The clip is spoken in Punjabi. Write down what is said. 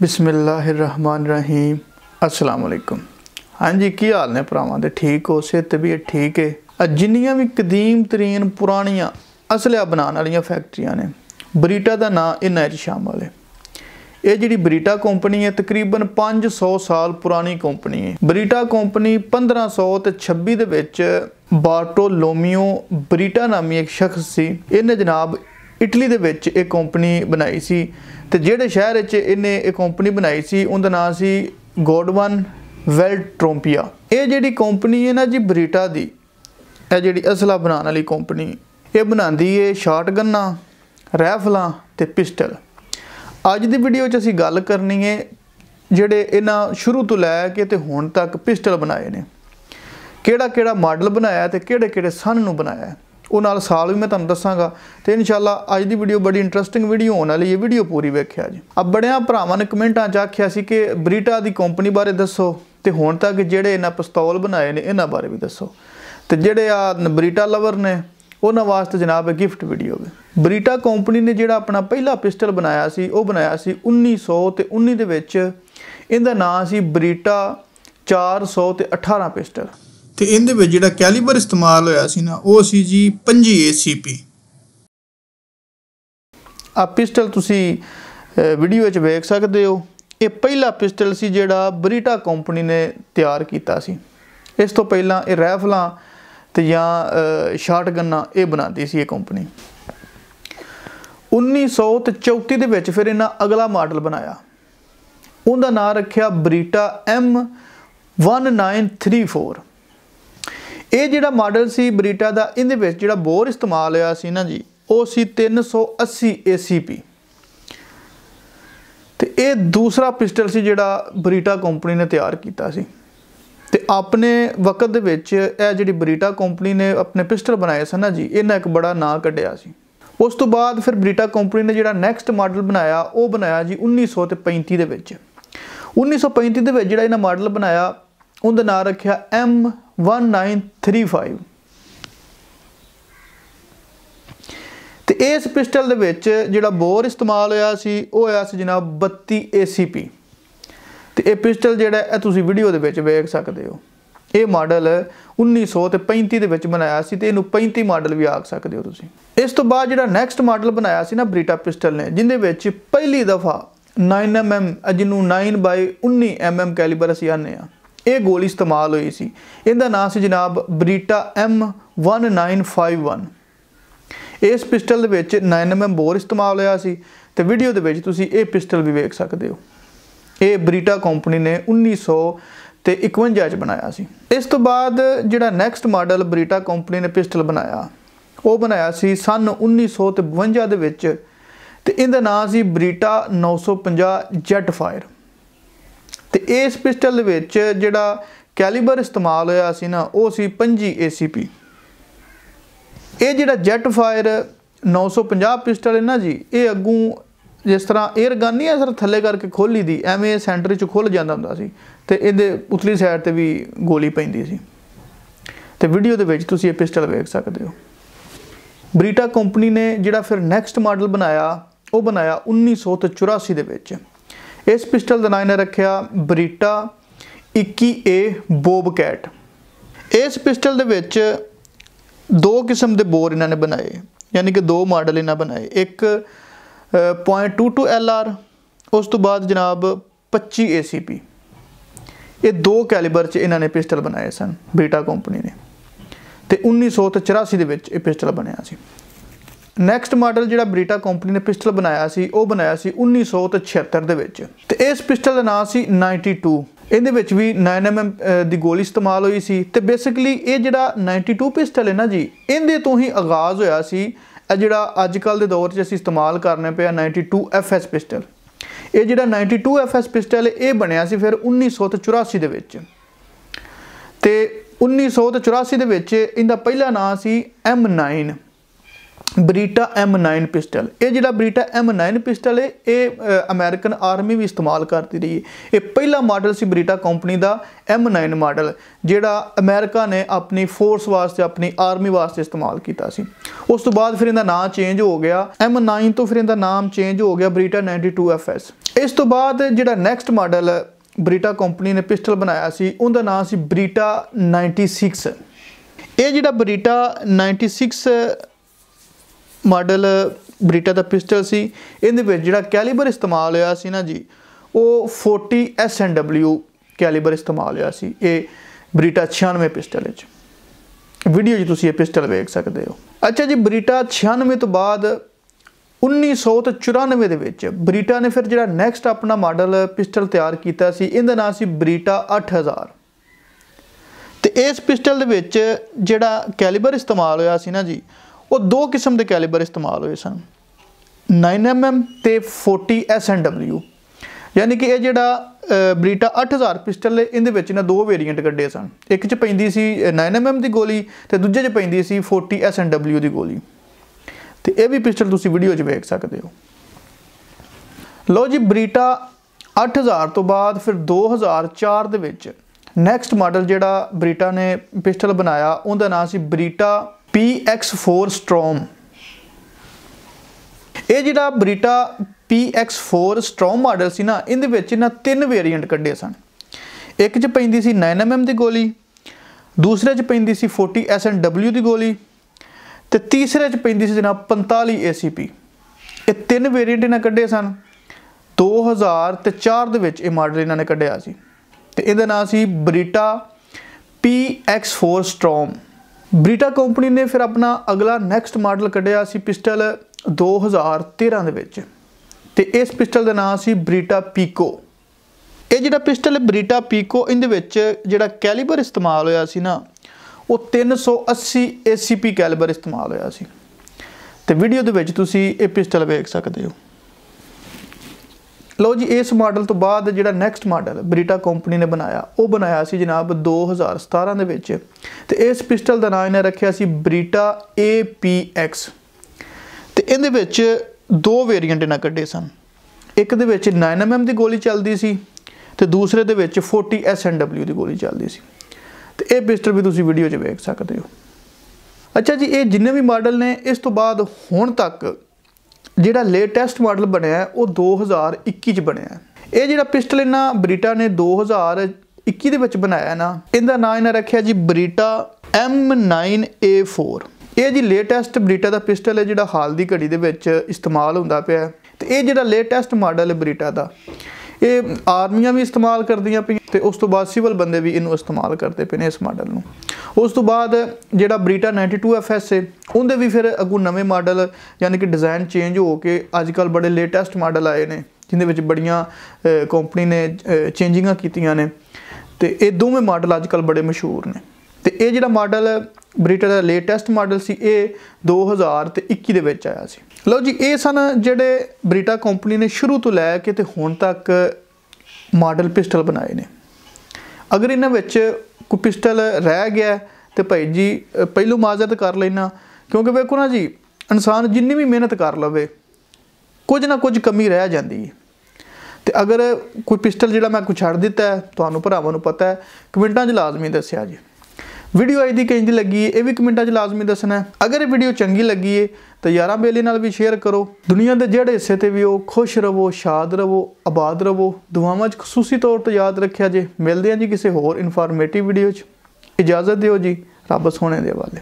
ਬਿਸਮਿਲ੍ਲਾਹਿਰਰਹਿਮਾਨਿਰਰਹੀਮ। ਅਸਲਾਮ ਅਲੈਕੁਮ ਹਾਂਜੀ, ਕੀ ਹਾਲ ਨੇ ਭਰਾਵਾਂ ਦੇ? ਠੀਕ ਹੋ? ਸੇ ਤਬੀਅਤ ਠੀਕ ਹੈ ਜਿੰਨੀਆਂ ਵੀ ਕਦੀਮ ਤਰੀਨ ਪੁਰਾਣੀਆਂ ਅਸਲਿਆ ਬਣਾਉਣ ਵਾਲੀਆਂ ਫੈਕਟਰੀਆਂ ਨੇ, ਬਰੀਟਾ ਦਾ ਨਾਂ ਇਹਨਾਂ 'ਚ ਸ਼ਾਮਲ ਹੈ ਇਹ ਜਿਹੜੀ ਬਰੀਟਾ ਕੰਪਨੀ ਹੈ ਤਕਰੀਬਨ 500 ਸਾਲ ਪੁਰਾਣੀ ਕੰਪਨੀ ਹੈ ਬਰੀਟਾ ਕੰਪਨੀ 1500 ਤੇ 26 ਦੇ ਵਿੱਚ ਬਾਰਟੋਲੋਮੀਓ ਬਰੀਟਾ ਨਾਮੀ ਇੱਕ ਸ਼ਖਸ ਸੀ। ਇਹਨੇ ਜਨਾਬ ਇਟਲੀ ਦੇ ਵਿੱਚ ਇਹ ਕੰਪਨੀ ਬਣਾਈ ਸੀ ਤੇ ਜਿਹੜੇ ਸ਼ਹਿਰ ਵਿੱਚ ਇਹਨੇ ਇਹ ਕੰਪਨੀ ਬਣਾਈ ਸੀ, ਉਹਦਾ ਨਾਮ ਸੀ ਗੋਡਵਨ ਵੈਲਟ੍ਰੋਂਪੀਆ। ਇਹ ਜਿਹੜੀ ਕੰਪਨੀ ਹੈ ਨਾ ਜੀ ਬਰੀਟਾ ਦੀ, ਇਹ ਜਿਹੜੀ ਅਸਲਾ ਬਣਾਉਣ ਵਾਲੀ ਕੰਪਨੀ ਇਹ ਬਣਾਉਂਦੀ ਏ ਸ਼ਾਟਗਨਾਂ ਰਾਈਫਲਾਂ ਤੇ ਪਿਸਟਲ। ਅੱਜ ਦੀ ਵੀਡੀਓ 'ਚ ਅਸੀਂ ਗੱਲ ਕਰਨੀ ਹੈ ਜਿਹੜੇ ਇਹਨਾਂ ਸ਼ੁਰੂ ਤੋਂ ਲੈ ਕੇ ਤੇ ਹੁਣ ਤੱਕ ਪਿਸਟਲ ਬਣਾਏ ਨੇ। ਕਿਹੜਾ ਕਿਹੜਾ ਮਾਡਲ ਬਣਾਇਆ ਤੇ ਕਿਹੜੇ ਕਿਹੜੇ ਸਨ ਨੂੰ ਬਣਾਇਆ। ਉਹ ਨਾਲ ਸਾਲ ਵੀ ਮੈਂ ਤੁਹਾਨੂੰ ਦੱਸਾਂਗਾ ਤੇ ਇਨਸ਼ਾਅੱਲਾ ਅੱਜ ਦੀ ਵੀਡੀਓ ਬੜੀ ਇੰਟਰਸਟਿੰਗ ਵੀਡੀਓ ਹੋਣ ਵਾਲੀ ਹੈ ਵੀਡੀਓ ਪੂਰੀ ਵੇਖਿਆ ਜੀ। ਆ ਬੜਿਆਂ ਭਰਾਵਾਂ ਨੇ ਕਮੈਂਟਾਂ 'ਚ ਆਖਿਆ ਸੀ ਕਿ ਬਰੀਟਾ ਦੀ ਕੰਪਨੀ ਬਾਰੇ ਦੱਸੋ ਤੇ ਹੁਣ ਤੱਕ ਜਿਹੜੇ ਇਹਨਾਂ ਪਿਸਤੌਲ ਬਣਾਏ ਨੇ, ਇਹਨਾਂ ਬਾਰੇ ਵੀ ਦੱਸੋ। ਤੇ ਜਿਹੜੇ ਆ ਬਰੀਟਾ ਲਵਰ ਨੇ, ਉਹਨਾਂ ਵਾਸਤੇ ਜਨਾਬ ਇਹ ਗਿਫਟ ਵੀਡੀਓ ਵੀ। ਬਰੀਟਾ ਕੰਪਨੀ ਨੇ ਜਿਹੜਾ ਆਪਣਾ ਪਹਿਲਾ ਪਿਸਟਲ ਬਣਾਇਆ ਸੀ, ਉਹ ਬਣਾਇਆ ਸੀ 1900 ਤੇ 19 ਦੇ ਵਿੱਚ। ਇਹਦਾ ਨਾਮ ਸੀ ਬਰੀਟਾ 400 ਤੇ 18 ਪਿਸਟਲ। ਤੇ ਇਹਦੇ ਵਿੱਚ ਜਿਹੜਾ ਕੈਲੀਬਰ ਇਸਤੇਮਾਲ ਹੋਇਆ ਸੀ ਨਾ, ਉਹ ਸੀ ਜੀ 25 ACP ਆ ਪਿਸਟਲ ਤੁਸੀਂ ਵੀਡੀਓ ਵਿੱਚ ਵੇਖ ਸਕਦੇ ਹੋ। ਇਹ ਪਹਿਲਾ ਪਿਸਟਲ ਸੀ ਜਿਹੜਾ ਬਰੀਟਾ ਕੰਪਨੀ ਨੇ ਤਿਆਰ ਕੀਤਾ ਸੀ। ਇਸ ਤੋਂ ਪਹਿਲਾਂ ਇਹ ਰਾਈਫਲਾਂ ਤੇ ਜਾਂ ਸ਼ਾਟਗਨਾਂ ਇਹ ਬਣਾਉਂਦੀ ਸੀ ਇਹ ਕੰਪਨੀ 1934 ਦੇ ਵਿੱਚ ਫਿਰ ਇਹਨਾਂ ਅਗਲਾ ਮਾਡਲ ਬਣਾਇਆ। ਉਹਦਾ ਨਾਮ ਰੱਖਿਆ ਬਰੀਟਾ M 1934 ਇਹ ਜਿਹੜਾ ਮਾਡਲ ਸੀ ਬਰੀਟਾ ਦਾ, ਇਹਦੇ ਵਿੱਚ ਜਿਹੜਾ ਬੋਰ ਇਸਤੇਮਾਲ ਹੋਇਆ ਸੀ ਨਾ ਜੀ, ਉਹ ਸੀ 380 ACP ਤੇ ਇਹ ਦੂਸਰਾ ਪਿਸਟਲ ਸੀ ਜਿਹੜਾ ਬਰੀਟਾ ਕੰਪਨੀ ਨੇ ਤਿਆਰ ਕੀਤਾ ਸੀ। ਤੇ ਆਪਣੇ ਵਕਤ ਦੇ ਵਿੱਚ ਇਹ ਜਿਹੜੀ ਬਰੀਟਾ ਕੰਪਨੀ ਨੇ ਆਪਣੇ ਪਿਸਟਲ ਬਣਾਏ ਸਨ ਨਾ ਜੀ, ਇਹਨਾਂ ਇੱਕ ਬੜਾ ਨਾਂ ਕੱਢਿਆ ਸੀ। ਉਸ ਤੋਂ ਬਾਅਦ ਫਿਰ ਬਰੀਟਾ ਕੰਪਨੀ ਨੇ ਜਿਹੜਾ ਨੈਕਸਟ ਮਾਡਲ ਬਣਾਇਆ, ਉਹ ਬਣਾਇਆ ਜੀ 1935 ਦੇ ਵਿੱਚ। 1935 ਦੇ ਵਿੱਚ ਜਿਹੜਾ ਇਹਨਾਂ ਮਾਡਲ ਬਣਾਇਆ, ਉਹਦਾ ਨਾਮ ਰੱਖਿਆ M1935 ਤੇ ਇਸ ਪਿਸਟਲ ਦੇ ਵਿੱਚ ਜਿਹੜਾ ਬੋਰ ਇਸਤੇਮਾਲ ਹੋਇਆ ਸੀ, ਉਹ ਹੋਇਆ ਸੀ ਜਨਾਬ 32 ACP ਤੇ ਇਹ ਪਿਸਟਲ ਜਿਹੜਾ ਇਹ ਤੁਸੀਂ ਵੀਡੀਓ ਦੇ ਵਿੱਚ ਵੇਖ ਸਕਦੇ ਹੋ। ਇਹ ਮਾਡਲ 1900 ਤੇ 35 ਦੇ ਵਿੱਚ ਬਣਾਇਆ ਸੀ ਤੇ ਇਹਨੂੰ 35 ਮਾਡਲ ਵੀ ਆਖ ਸਕਦੇ ਹੋ ਤੁਸੀਂ। ਇਸ ਤੋਂ ਬਾਅਦ ਜਿਹੜਾ ਨੈਕਸਟ ਮਾਡਲ ਬਣਾਇਆ ਸੀ ਨਾ ਬਰੀਟਾ ਪਿਸਟਲ ਨੇ, ਜਿੰਦੇ ਵਿੱਚ ਪਹਿਲੀ ਦਫਾ 9mm ਜਿਹਨੂੰ 9/19 mm ਕੈਲੀਬਰ ਅਸੀਂ ਆਨੇ ਆ ਇਹ ਗੋਲੀ ਇਸਤੇਮਾਲ ਹੋਈ ਸੀ। ਇਹਦਾ ਨਾਮ ਸੀ ਜਨਾਬ ਬਰੀਟਾ M1951 ਇਸ ਪਿਸਟਲ ਦੇ ਵਿੱਚ 9mm ਬੋਰ ਇਸਤੇਮਾਲ ਹੋਇਆ ਸੀ ਤੇ ਵੀਡੀਓ ਦੇ ਵਿੱਚ ਤੁਸੀਂ ਇਹ ਪਿਸਟਲ ਵੀ ਵੇਖ ਸਕਦੇ ਹੋ। ਇਹ ਬਰੀਟਾ ਕੰਪਨੀ ਨੇ 1900 ਤੇ 51 ਚ ਬਣਾਇਆ ਸੀ। ਇਸ ਤੋਂ ਬਾਅਦ ਜਿਹੜਾ ਨੈਕਸਟ ਮਾਡਲ ਬਰੀਟਾ ਕੰਪਨੀ ਨੇ ਪਿਸਟਲ ਬਣਾਇਆ, ਉਹ ਬਣਾਇਆ ਸੀ ਸਨ 1952 ਦੇ ਵਿੱਚ ਤੇ ਇਹਦਾ ਨਾਮ ਸੀ ਬਰੀਟਾ 950 ਜੈਟ ਫਾਇਰ। ਤੇ ਇਸ ਪਿਸਟਲ ਦੇ ਵਿੱਚ ਜਿਹੜਾ ਕੈਲੀਬਰ ਇਸਤੇਮਾਲ ਹੋਇਆ ਸੀ ਨਾ, ਉਹ ਸੀ 25 ACP ਇਹ ਜਿਹੜਾ ਜੈਟ ਫਾਇਰ 950 ਪਿਸਟਲ ਹੈ ਨਾ ਜੀ, ਇਹ ਅੱਗੋਂ ਜਿਸ ਤਰ੍ਹਾਂ 에ਅਰ ਗਨ ਨਹੀਂ ਅਸਰ ਥੱਲੇ ਕਰਕੇ ਖੋਲੀ ਦੀ, ਐਵੇਂ ਸੈਂਟਰ 'ਚ ਖੁੱਲ ਜਾਂਦਾ ਹੁੰਦਾ ਸੀ ਤੇ ਇਹਦੇ ਉਤਲੀ ਸਾਈਡ ਤੇ ਵੀ ਗੋਲੀ ਪੈਂਦੀ ਸੀ। ਤੇ ਵੀਡੀਓ ਦੇ ਵਿੱਚ ਤੁਸੀਂ ਇਹ ਪਿਸਟਲ ਵੇਖ ਸਕਦੇ ਹੋ। ਬਰੀਟਾ ਕੰਪਨੀ ਨੇ ਜਿਹੜਾ ਫਿਰ ਨੈਕਸਟ ਮਾਡਲ ਬਣਾਇਆ, ਉਹ ਬਣਾਇਆ 1984 ਦੇ ਵਿੱਚ। ਇਸ ਪਿਸਟਲ ਦਾ ਨਾਂ ਇਹਨੇ ਰੱਖਿਆ ਬਰੀਟਾ 21A ਬੋਬਕੈਟ। ਇਸ ਪਿਸਟਲ ਦੇ ਵਿੱਚ ਦੋ ਕਿਸਮ ਦੇ ਬੋਰ ਇਹਨਾਂ ਨੇ ਬਣਾਏ, ਯਾਨੀ ਕਿ ਦੋ ਮਾਡਲ ਇਹਨਾਂ ਬਣਾਏ। ਇੱਕ .22 LR ਉਸ ਤੋਂ ਬਾਅਦ ਜਨਾਬ 25 ACP ਇਹ ਦੋ ਕੈਲੀਬਰ 'ਚ ਇਹਨਾਂ ਨੇ ਪਿਸਟਲ ਬਣਾਏ ਸਨ ਬੀਟਾ ਕੰਪਨੀ ਨੇ। ਤੇ 1984 ਦੇ ਵਿੱਚ ਇਹ ਪਿਸਟਲ ਬਣਿਆ ਸੀ। ਨੈਕਸਟ ਮਾਡਲ ਜਿਹੜਾ ਬਰੀਟਾ ਕੰਪਨੀ ਨੇ ਪਿਸਟਲ ਬਣਾਇਆ ਸੀ, ਉਹ ਬਣਾਇਆ ਸੀ 1976 ਦੇ ਵਿੱਚ। ਤੇ ਇਸ ਪਿਸਟਲ ਦਾ ਨਾਮ ਸੀ 92 ਇਹਦੇ ਵਿੱਚ ਵੀ 9mm ਦੀ ਗੋਲੀ ਇਸਤੇਮਾਲ ਹੋਈ ਸੀ। ਤੇ ਬੇਸਿਕਲੀ ਇਹ ਜਿਹੜਾ 92 ਪਿਸਟਲ ਹੈ ਨਾ ਜੀ, ਇਹਦੇ ਤੋਂ ਹੀ ਆਗਾਜ਼ ਹੋਇਆ ਸੀ। ਇਹ ਜਿਹੜਾ ਅੱਜ ਕੱਲ ਦੇ ਦੌਰ 'ਚ ਅਸੀਂ ਇਸਤੇਮਾਲ ਕਰਨੇ ਪਿਆ 92 FS ਪਿਸਟਲ ਇਹ ਜਿਹੜਾ 92 FS ਪਿਸਟਲ ਇਹ ਬਣਿਆ ਸੀ ਫਿਰ 1984 ਦੇ ਵਿੱਚ। ਤੇ 1984 ਦੇ ਵਿੱਚ ਇਹਦਾ ਪਹਿਲਾ ਨਾਮ ਸੀ M9 ਬਰੀਟਾ M9 ਪਿਸਟਲ। ਇਹ ਜਿਹੜਾ ਬਰੀਟਾ M9 ਪਿਸਟਲ ਹੈ ਇਹ ਅਮਰੀਕਨ ਆਰਮੀ ਵੀ ਇਸਤੇਮਾਲ ਕਰਦੀ ਰਹੀ ਹੈ ਇਹ ਪਹਿਲਾ ਮਾਡਲ ਸੀ ਬਰੀਟਾ ਕੰਪਨੀ ਦਾ M9 ਮਾਡਲ, ਜਿਹੜਾ ਅਮਰੀਕਾ ਨੇ ਆਪਣੀ ਫੋਰਸ ਵਾਸਤੇ, ਆਪਣੀ ਆਰਮੀ ਵਾਸਤੇ ਇਸਤੇਮਾਲ ਕੀਤਾ ਸੀ। ਉਸ ਤੋਂ ਬਾਅਦ ਫਿਰ ਇਹਦਾ ਨਾਮ ਚੇਂਜ ਹੋ ਗਿਆ। M9 ਤੋਂ ਫਿਰ ਇਹਦਾ ਨਾਮ ਚੇਂਜ ਹੋ ਗਿਆ ਬਰੀਟਾ 92FS ਇਸ ਤੋਂ ਬਾਅਦ ਜਿਹੜਾ ਨੈਕਸਟ ਮਾਡਲ ਬਰੀਟਾ ਕੰਪਨੀ ਨੇ ਪਿਸਟਲ ਬਣਾਇਆ ਸੀ, ਉਹਦਾ ਨਾਮ ਸੀ ਬਰੀਟਾ 96 ਇਹ ਜਿਹੜਾ ਬਰੀਟਾ 96 ਮਾਡਲ ਬਰੀਟਾ ਦਾ ਪਿਸਟਲ ਸੀ। ਇਹਦੇ ਵਿੱਚ ਜਿਹੜਾ ਕੈਲੀਬਰ ਇਸਤੇਮਾਲ ਹੋਇਆ ਸੀ ਨਾ ਜੀ, ਉਹ 40 SNW ਕੈਲੀਬਰ ਇਸਤੇਮਾਲ ਹੋਇਆ ਸੀ। ਇਹ ਬਰੀਟਾ 96 ਪਿਸਟਲ ਵਿੱਚ। ਵੀਡੀਓ 'ਚ ਤੁਸੀਂ ਇਹ ਪਿਸਟਲ ਵੇਖ ਸਕਦੇ ਹੋ। ਅੱਛਾ ਜੀ, ਬਰੀਟਾ 96 ਤੋਂ ਬਾਅਦ 1994 ਦੇ ਵਿੱਚ ਬਰੀਟਾ ਨੇ ਫਿਰ ਜਿਹੜਾ ਨੈਕਸਟ ਆਪਣਾ ਮਾਡਲ ਪਿਸਟਲ ਤਿਆਰ ਕੀਤਾ ਸੀ, ਇਹਦਾ ਨਾਮ ਸੀ ਬਰੀਟਾ 8000 ਤੇ ਇਸ ਪਿਸਟਲ ਦੇ ਵਿੱਚ ਜਿਹੜਾ ਕੈਲੀਬਰ ਇਸਤੇਮਾਲ ਹੋਇਆ ਸੀ ਨਾ ਜੀ ਉਹ ਦੋ ਕਿਸਮ ਦੇ ਕੈਲੀਬਰ ਇਸਤੇਮਾਲ ਹੋਏ ਸਨ। 9mm ਤੇ 40 SNW ਯਾਨੀ ਕਿ ਇਹ ਜਿਹੜਾ ਬਰੀਟਾ 8000 ਪਿਸਟਲ ਹੈ ਇਹਦੇ ਵਿੱਚ ਇਹਨਾਂ ਦੋ ਵੇਰੀਐਂਟ ਕੱਢੇ ਸਨ। ਇੱਕ 'ਚ ਪੈਂਦੀ ਸੀ 9mm ਦੀ ਗੋਲੀ ਤੇ ਦੂਜੇ 'ਚ ਪੈਂਦੀ ਸੀ 40 SNW ਦੀ ਗੋਲੀ। ਤੇ ਇਹ ਵੀ ਪਿਸਟਲ ਤੁਸੀਂ ਵੀਡੀਓ 'ਚ ਵੇਖ ਸਕਦੇ ਹੋ। ਲੋ ਜੀ, ਬਰੀਟਾ 8000 ਤੋਂ ਬਾਅਦ ਫਿਰ 2004 ਦੇ ਵਿੱਚ ਨੈਕਸਟ ਮਾਡਲ ਜਿਹੜਾ ਬਰੀਟਾ ਨੇ ਪਿਸਟਲ ਬਣਾਇਆ, ਉਹਦਾ ਨਾਮ ਸੀ ਬਰੀਟਾ PX4 ਸਟ੍ਰੋਮ। ਇਹ ਜਿਹੜਾ ਬਰੀਟਾ PX4 ਸਟ੍ਰੋਮ ਮਾਡਲ ਸੀ ਨਾ, ਇਹਦੇ ਵਿੱਚ ਇਹਨਾਂ ਤਿੰਨ ਵੇਰੀਐਂਟ ਕੱਢੇ ਸਨ। ਇੱਕ 'ਚ ਪੈਂਦੀ ਸੀ 9mm ਦੀ ਗੋਲੀ, ਦੂਸਰੇ 'ਚ ਪੈਂਦੀ ਸੀ 40 SNW ਦੀ ਗੋਲੀ, ਤੇ ਤੀਸਰੇ 'ਚ ਪੈਂਦੀ ਸੀ ਜਨਾਬ 45 ACP ਇਹ ਤਿੰਨ ਵੇਰੀਐਂਟ ਇਹਨਾਂ ਕੱਢੇ ਸਨ। 2000 ਤੇ 4 ਦੇ ਵਿੱਚ ਇਹ ਮਾਡਲ ਇਹਨਾਂ ਨੇ ਕੱਢਿਆ ਸੀ। ਤੇ ਇਹਦਾ ਨਾਮ ਸੀ Beretta PX4 Storm. Beretta company ਨੇ ਫਿਰ ਆਪਣਾ ਅਗਲਾ ਨੈਕਸਟ ਮਾਡਲ ਕੱਢਿਆ ਸੀ ਪਿਸਟਲ 2013 ਦੇ ਵਿੱਚ। ਤੇ ਇਸ ਪਿਸਟਲ ਦਾ ਨਾਮ ਸੀ ਬਰੀਟਾ ਪੀਕੋ। ਇਹ ਜਿਹੜਾ ਪਿਸਟਲ ਹੈ ਬਰੀਟਾ ਪੀਕੋ, ਇਹਦੇ ਵਿੱਚ ਜਿਹੜਾ ਕੈਲੀਬਰ ਇਸਤੇਮਾਲ ਹੋਇਆ ਸੀ ਨਾ, ਉਹ 380 ACP ਕੈਲੀਬਰ ਇਸਤੇਮਾਲ ਹੋਇਆ ਸੀ। ਤੇ ਵੀਡੀਓ ਦੇ ਵਿੱਚ ਤੁਸੀਂ ਇਹ ਪਿਸਟਲ ਵੇਖ ਸਕਦੇ ਹੋ। ਲਓ ਜੀ, ਇਸ ਮਾਡਲ ਤੋਂ ਬਾਅਦ ਜਿਹੜਾ ਨੈਕਸਟ ਮਾਡਲ ਬਰੀਟਾ ਕੰਪਨੀ ਨੇ ਬਣਾਇਆ, ਉਹ ਬਣਾਇਆ ਸੀ ਜਨਾਬ 2017 ਦੇ ਵਿੱਚ। ਤੇ ਇਸ ਪਿਸਟਲ ਦਾ ਨਾਮ ਇਹਨੇ ਰੱਖਿਆ ਸੀ ਬਰੀਟਾ APX ਤੇ ਇਹਦੇ ਵਿੱਚ ਦੋ ਵੇਰੀਐਂਟ ਇਹਨਾਂ ਕੱਢੇ ਸਨ। ਇੱਕ ਦੇ ਵਿੱਚ 9mm ਦੀ ਗੋਲੀ ਚੱਲਦੀ ਸੀ ਤੇ ਦੂਸਰੇ ਦੇ ਵਿੱਚ 40 SNW ਦੀ ਗੋਲੀ ਚੱਲਦੀ ਸੀ। ਤੇ ਇਹ ਪਿਸਟਲ ਵੀ ਤੁਸੀਂ ਵੀਡੀਓ 'ਚ ਵੇਖ ਸਕਦੇ ਹੋ। ਅੱਛਾ ਜੀ, ਇਹ ਜਿੰਨੇ ਵੀ ਮਾਡਲ ਨੇ, ਇਸ ਤੋਂ ਬਾਅਦ ਹੁਣ ਤੱਕ ਜਿਹੜਾ ਲੇਟੈਸਟ ਮਾਡਲ ਬਣਿਆ ਉਹ 2021 ਚ ਬਣਿਆ ਇਹ ਜਿਹੜਾ ਪਿਸਟਲ ਇਹਨਾਂ ਬਰੀਟਾ ਨੇ 2021 ਦੇ ਵਿੱਚ ਬਣਾਇਆ ਨਾ, ਇਹਦਾ ਨਾਮ ਇਹਨਾਂ ਰੱਖਿਆ ਜੀ ਬਰੀਟਾ M9A4 ਇਹ ਜੀ ਲੇਟੈਸਟ ਬਰੀਟਾ ਦਾ ਪਿਸਟਲ ਹੈ ਜਿਹੜਾ ਹਾਲ ਦੀ ਘੜੀ ਦੇ ਵਿੱਚ ਇਸਤੇਮਾਲ ਹੁੰਦਾ ਪਿਆ ਤੇ ਇਹ ਜਿਹੜਾ ਲੇਟੈਸਟ ਮਾਡਲ ਹੈ ਬਰੀਟਾ ਦਾ ਇਹ ਆਰਮੀਆਂ ਵੀ ਇਸਤੇਮਾਲ ਕਰਦੀਆਂ ਪਈਆਂ ਤੇ ਉਸ ਤੋਂ ਬਾਅਦ ਸਿਵਲ ਬੰਦੇ ਵੀ ਇਹਨੂੰ ਇਸਤੇਮਾਲ ਕਰਦੇ ਪਏ ਨੇ ਇਸ ਮਾਡਲ ਨੂੰ। ਉਸ ਤੋਂ ਬਾਅਦ ਜਿਹੜਾ ਬ੍ਰੀਟਾ ਬਰੀਟਾ 92FS ਹੈ ਉਹਦੇ ਵੀ ਫਿਰ ਅਗੂ ਨਵੇਂ ਮਾਡਲ ਯਾਨੀ ਕਿ ਡਿਜ਼ਾਈਨ ਚੇਂਜ ਹੋ ਕੇ ਅੱਜ ਕੱਲ ਬੜੇ ਲੇਟੈਸਟ ਮਾਡਲ ਆਏ ਨੇ ਜਿੰਦੇ ਵਿੱਚ ਬੜੀਆਂ ਕੰਪਨੀ ਨੇ ਚੇਂਜਿੰਗਾਂ ਕੀਤੀਆਂ ਨੇ ਤੇ ਇਹ ਦੋਵੇਂ ਮਾਡਲ ਅੱਜ ਕੱਲ ਬੜੇ ਮਸ਼ਹੂਰ ਨੇ। ਤੇ ਇਹ ਜਿਹੜਾ ਮਾਡਲ ਬਰੀਟਾ ਦਾ ਲੇਟੈਸਟ ਮਾਡਲ ਸੀ, ਇਹ 2021 ਦੇ ਵਿੱਚ ਆਇਆ ਸੀ। ਲਓ ਜੀ, ਇਹ ਸਨ ਜਿਹੜੇ ਬ੍ਰਿਟਾ ਕੰਪਨੀ ਨੇ ਸ਼ੁਰੂ ਤੋਂ ਲੈ ਕੇ ਤੇ ਹੁਣ ਤੱਕ ਮਾਡਲ ਪਿਸਟਲ ਬਣਾਏ ਨੇ। ਅਗਰ ਇਹਨਾਂ ਵਿੱਚ ਕੋਈ ਪਿਸਟਲ ਰਹਿ ਗਿਆ ਤੇ ਭਾਈ ਜੀ, ਪਹਿਲੂ ਮਾਜ਼ਰਤ ਕਰ ਲੈਣਾ ਕਿਉਂਕਿ ਵੇਖੋ ਨਾ ਜੀ, ਇਨਸਾਨ ਜਿੰਨੀ ਵੀ ਮਿਹਨਤ ਕਰ ਲਵੇ, ਕੁਝ ਨਾ ਕੁਝ ਕਮੀ ਰਹਿ ਜਾਂਦੀ ਹੈ। ਤੇ ਅਗਰ ਕੋਈ ਪਿਸਟਲ ਜਿਹੜਾ ਮੈਂ ਕੋ ਛੱਡ ਦਿੱਤਾ ਤੁਹਾਨੂੰ ਭਰਾਵਾਂ ਨੂੰ ਪਤਾ ਹੈ, ਕਮੈਂਟਾਂ 'ਚ ਲਾਜ਼ਮੀ ਦੱਸਿਆ ਜੀ। ਵੀਡੀਓ ਅੱਜ ਦੀ ਕਿੰਜ ਲੱਗੀ ਇਹ ਵੀ ਕਮੈਂਟਾਂ 'ਚ ਲਾਜ਼ਮੀ ਦੱਸਣਾ ਅਗਰ ਇਹ ਵੀਡੀਓ ਚੰਗੀ ਲੱਗੀ ਏ ਤਾਂ ਯਾਰਾਂ ਬੇਲੀ ਨਾਲ ਵੀ ਸ਼ੇਅਰ ਕਰੋ। ਦੁਨੀਆ ਦੇ ਜਿਹੜੇ ਹਿੱਸੇ ਤੇ ਵੀ ਉਹ ਖੁਸ਼ ਰਹੋ, ਸ਼ਾਦ ਰਹੋ, ਆਬਾਦ ਰਹੋ, ਦੁਆਵਾਂ 'ਚ ਖਸੂਸੀ ਤੌਰ ਤੇ ਯਾਦ ਰੱਖਿਆ ਜੇ। ਮਿਲਦੇ ਹਾਂ ਜੀ ਕਿਸੇ ਹੋਰ ਇਨਫੋਰਮੇਟਿਵ ਵੀਡੀਓ 'ਚ। ਇਜਾਜ਼ਤ ਦਿਓ ਜੀ, ਰੱਬ ਸੋਹਣੇ ਦੇ ਹਵਾਲੇ।